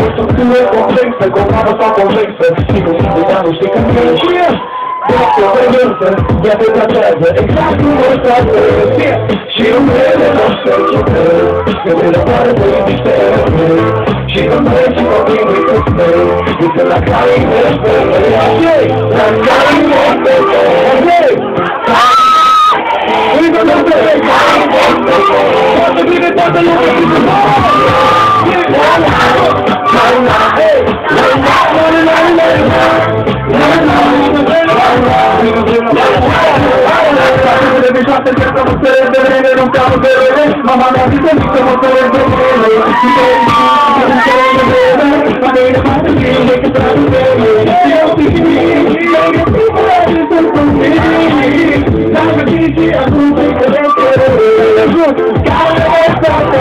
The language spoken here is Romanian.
o structură complexă, comandă sau complexă, și cu simplea nu știi când e și el. Dacă o vârstă, ea te tratează exact cum o stată Și în vreme nu știu ce Că te răpare pe niște Și când treci copii nu-i cu speri Uite la care i mește La care i mește Uite la care i mește Toată bine, toată lumea deixar pra você beber um carro bebê Mamá minha vida, eu vou ter bebê Maneira mais linda que quero beber Eu pedi, eu pedi eu não comigo Sabe que te ajuda e eu quero Cara, essa